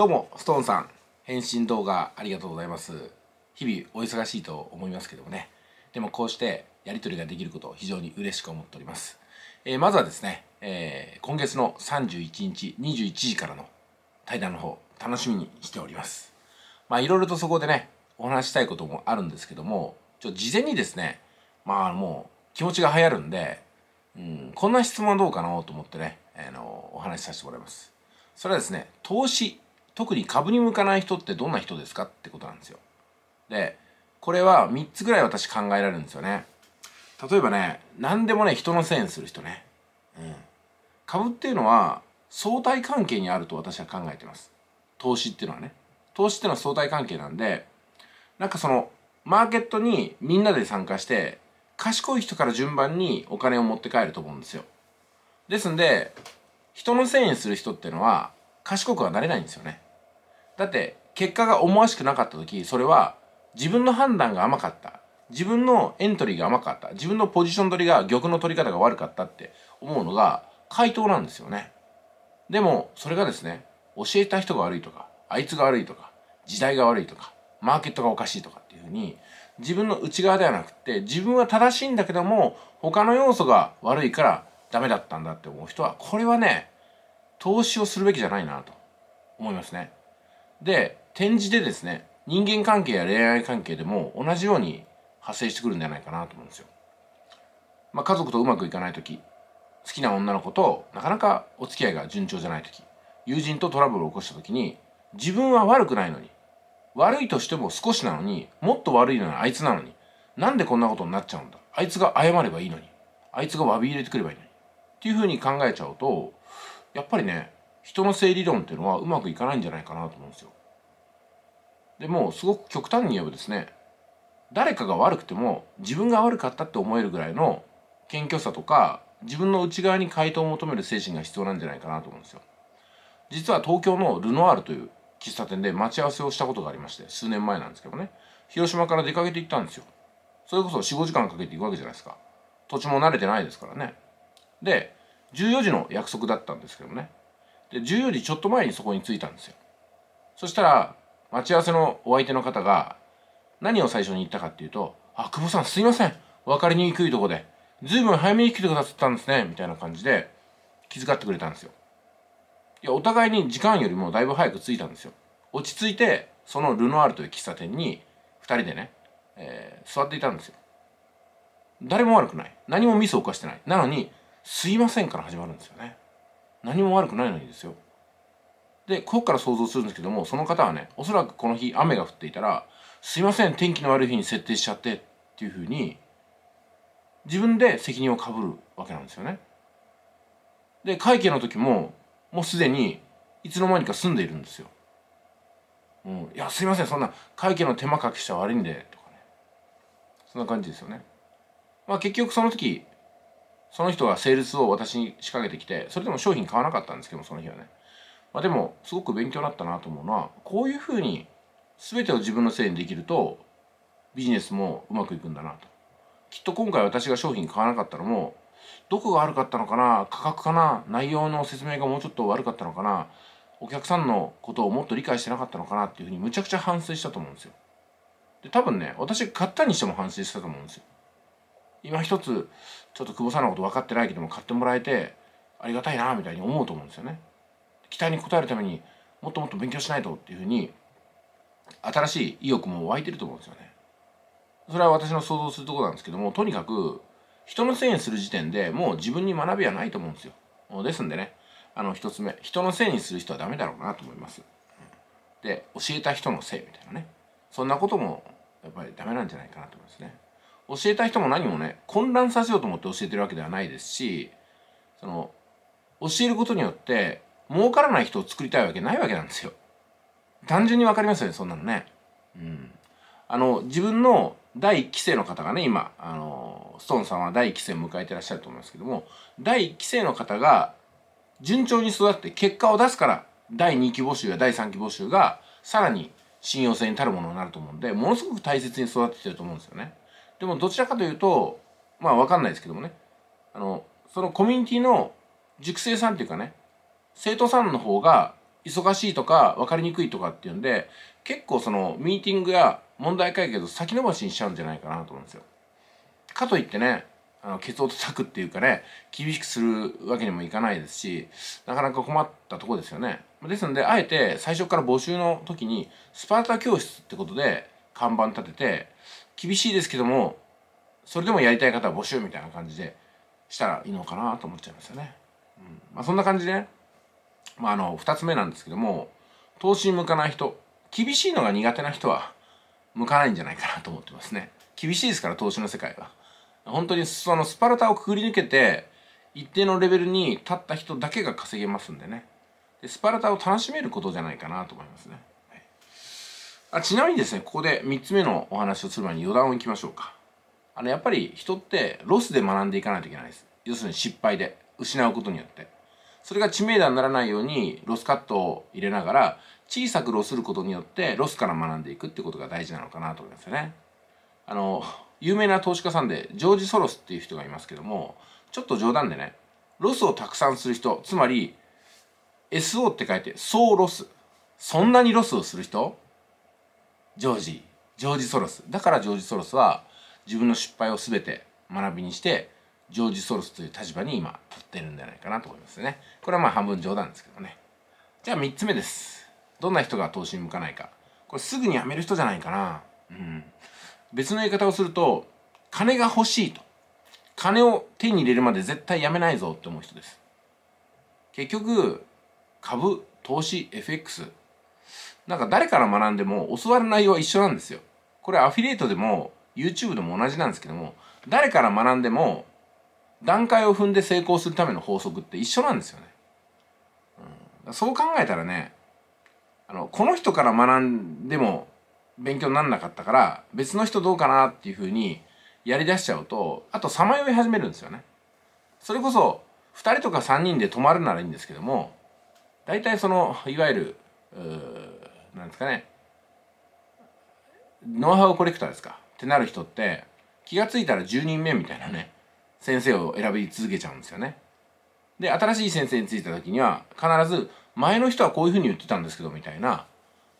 どうもストーンさん。返信動画ありがとうございます。日々お忙しいと思いますけどもね。でもこうしてやり取りができることを非常に嬉しく思っております、えー、まずはですね、えー、今月の31日21時からの対談の方楽しみにしております。まあいろいろとそこでねお話したいこともあるんですけどもちょ事前にですねまあもう気持ちが流行るんで、うん、こんな質問どうかなと思ってね、あのお話しさせてもらいます。それはですね投資特に株に向かない人ってどんな人ですかってことなんですよ。でこれは3つぐらい私考えられるんですよね。例えばね何でもね人のせいにする人ね、うん、株っていうのは相対関係にあると私は考えてます。投資っていうのはね。投資っていうのは相対関係なんでなんかそのマーケットにみんなで参加して賢い人から順番にお金を持って帰ると思うんですよ。ですんで人のせいにする人っていうのは賢くはなれないんですよね。だって結果が思わしくなかった時それは自分の判断が甘かった。自分のエントリーが甘かった。自分のポジション取りが玉の取り方が悪かったって思うのが回答なんですよね。でもそれがですね教えた人が悪いとかあいつが悪いとか時代が悪いとかマーケットがおかしいとかっていうふうに自分の内側ではなくて自分は正しいんだけども他の要素が悪いからダメだったんだって思う人はこれはね投資をするべきじゃないなと思いますね。で展示でですね人間関係や恋愛関係でも同じように発生してくるんじゃないかなと思うんですよ。まあ、家族とうまくいかない時好きな女の子となかなかお付き合いが順調じゃない時友人とトラブルを起こした時に自分は悪くないのに悪いとしても少しなのにもっと悪いのはあいつなのになんでこんなことになっちゃうんだ？あいつが謝ればいいのにあいつが詫び入れてくればいいのにっていうふうに考えちゃうとやっぱりね人の性理論っていうのはうまくいかないんじゃないかなと思うんですよ。でもすごく極端に言えばですね誰かが悪くても自分が悪かったって思えるぐらいの謙虚さとか自分の内側に回答を求める精神が必要なんじゃないかなと思うんですよ。実は東京のルノワールという喫茶店で待ち合わせをしたことがありまして数年前なんですけどね広島から出かけて行ったんですよ。それこそ45時間かけて行くわけじゃないですか。土地も慣れてないですからね。で14時の約束だったんですけどねで14時ちょっと前にそこに着いたんですよ。そしたら待ち合わせのお相手の方が何を最初に言ったかっていうと「あ久保さんすいません。分かりにくいとこで。随分早めに来てくださったんですね」みたいな感じで気遣ってくれたんですよ。いやお互いに時間よりもだいぶ早く着いたんですよ。落ち着いてそのルノアールという喫茶店に2人でね、えー、座っていたんですよ。誰も悪くない。何もミスを犯してない。なのに「すいません」から始まるんですよね。何も悪くないのにですよ。でここから想像するんですけどもその方はねおそらくこの日雨が降っていたら「すいません天気の悪い日に設定しちゃって」っていうふうに自分で責任をかぶるわけなんですよね。で会計の時ももうすでにいつの間にか住んでいるんですよ「うん、いやすいませんそんな会計の手間かけしちゃ悪いんで」とかね。そんな感じですよね。まあ結局その時その人がセールスを私に仕掛けてきてそれでも商品買わなかったんですけどもその日はね、まあ、でもすごく勉強になったなと思うのはこういうふうに全てを自分のせいにできるとビジネスもうまくいくんだなと。きっと今回私が商品買わなかったのもどこが悪かったのかな価格かな内容の説明がもうちょっと悪かったのかなお客さんのことをもっと理解してなかったのかなっていうふうにむちゃくちゃ反省したと思うんですよ。で多分ね私買ったにしても反省したと思うんですよ。今一つちょっと久保さんのこと分かってないけども買ってもらえてありがたいなみたいに思うと思うんですよね。期待に応えるためにもっともっと勉強しないとっていうふうに新しい意欲も湧いてると思うんですよね。それは私の想像するとこなんですけどもとにかく人のせいにする時点でもう自分に学びはないと思うんですよ。ですんでねあの一つ目人のせいにする人はダメだろうなと思います。で教えた人のせいみたいなねそんなこともやっぱりダメなんじゃないかなと思いますね。教えた人も何もね混乱させようと思って教えてるわけではないですしその教えることによって儲からない人を作りたいわけないわけなんですよ。単純に分かりますよねそんなのね。うん、あの自分の第1期生の方がね今あのストーンさんは第1期生を迎えてらっしゃると思いますけども第1期生の方が順調に育って結果を出すから第2期募集や第3期募集がさらに信用性に足るものになると思うんでものすごく大切に育ててると思うんですよね。でもどちらかというとまあ分かんないですけどもねあのそのコミュニティの熟成さんっていうかね生徒さんの方が忙しいとか分かりにくいとかっていうんで結構そのミーティングや問題解決を先延ばしにしちゃうんじゃないかなと思うんですよ。かといってねあのケツを叩くっていうかね厳しくするわけにもいかないですしなかなか困ったとこですよね。ですのであえて最初から募集の時にスパルタ教室ってことで看板立てて厳しいですけどもそれでもやりたい方は募集みたいな感じでしたらいいのかなと思っちゃいますよね。うんまあ、そんな感じでね、まあ、あの2つ目なんですけども投資に向かない人厳しいのが苦手な人は向かないんじゃないかなと思ってますね。厳しいですから投資の世界は。本当にそのスパルタをくぐり抜けて一定のレベルに立った人だけが稼げますんでねでスパルタを楽しめることじゃないかなと思いますね、あちなみにですねここで3つ目のお話をする前に余談をいきましょうか。あのやっぱり人ってロスで学んでいかないといけないです。要するに失敗で失うことによって。それが致命傷にならないようにロスカットを入れながら小さくロスることによってロスから学んでいくってことが大事なのかなと思いますよね。あの有名な投資家さんでジョージ・ソロスっていう人がいますけどもちょっと冗談でねロスをたくさんする人つまり SO って書いて総ロス。そんなにロスをする人ジョージジョージ・ソロス。だからジョージ・ソロスは自分の失敗を全て学びにしてジョージ・ソロスという立場に今立ってるんじゃないかなと思いますね。これはまあ半分冗談ですけどね。じゃあ3つ目です。どんな人が投資に向かないか。これすぐに辞める人じゃないかな。うん。別の言い方をすると金が欲しいと。金を手に入れるまで絶対やめないぞって思う人です。結局株投資 FX なんか誰から学んでも教わる内容は一緒なんですよ。これアフィリエイトでも YouTube でも同じなんですけども誰から学んでも段階を踏んで成功するための法則って一緒なんですよね、うん、そう考えたらねあのこの人から学んでも勉強になんなかったから別の人どうかなっていうふうにやりだしちゃうとあとさまよい始めるんですよね。それこそ2人とか3人で泊まるならいいんですけども大体そのいわゆるなんですかね。ノウハウコレクターですか。ってなる人って気が付いたら10人目みたいなね先生を選び続けちゃうんですよね。で新しい先生についた時には必ず前の人はこういうふうに言ってたんですけどみたいな。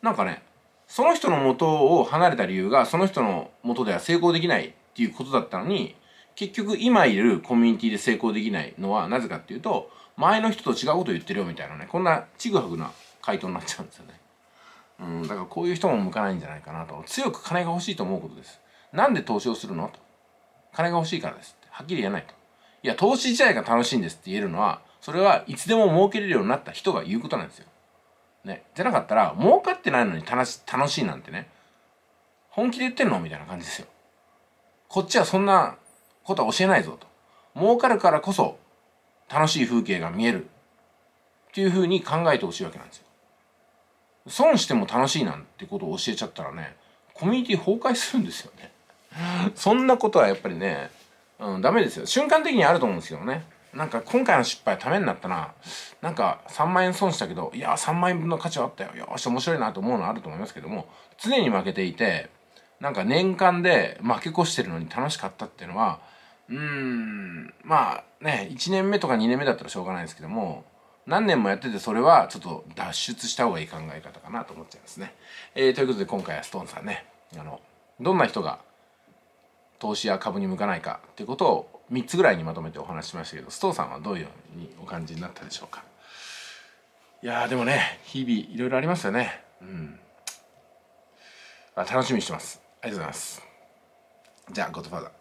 なんかねその人の元を離れた理由がその人の元では成功できないっていうことだったのに結局今いるコミュニティで成功できないのはなぜかっていうと前の人と違うこと言ってるよみたいなねこんなちぐはぐな回答になっちゃうんですよね。うんだからこういう人も向かないんじゃないかなと。強く金が欲しいと思うことです。なんで投資をするのと。金が欲しいからですって。はっきり言えないと。いや投資自体が楽しいんですって言えるのはそれはいつでも儲けれるようになった人が言うことなんですよ。ね、じゃなかったら儲かってないのに楽し楽しいなんてね。本気で言ってんのみたいな感じですよ。こっちはそんなことは教えないぞと。儲かるからこそ楽しい風景が見える。っていうふうに考えてほしいわけなんですよ。損しても楽しいなんてことを教えちゃったらねコミュニティ崩壊するんですよね。そんなことはやっぱりね、うん、ダメですよ。瞬間的にあると思うんですけどね。なんか今回の失敗ためになったな。なんか3万円損したけどいや3万円分の価値はあったよ。よし面白いなと思うのあると思いますけども常に負けていてなんか年間で負け越してるのに楽しかったっていうのはうーんまあね1年目とか2年目だったらしょうがないですけども何年もやっててそれはちょっと脱出した方がいい考え方かなと思っちゃいますね。えー、ということで今回はストーンさんねあのどんな人が投資や株に向かないかっていうことを3つぐらいにまとめてお話ししましたけどストーンさんはどういうふうにお感じになったでしょうか。いやでもね日々いろいろありますよね。うん。あ楽しみにしてます。ありがとうございます。じゃあゴッドファーザー。